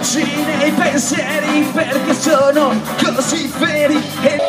luci nei pensieri perché sono così veri e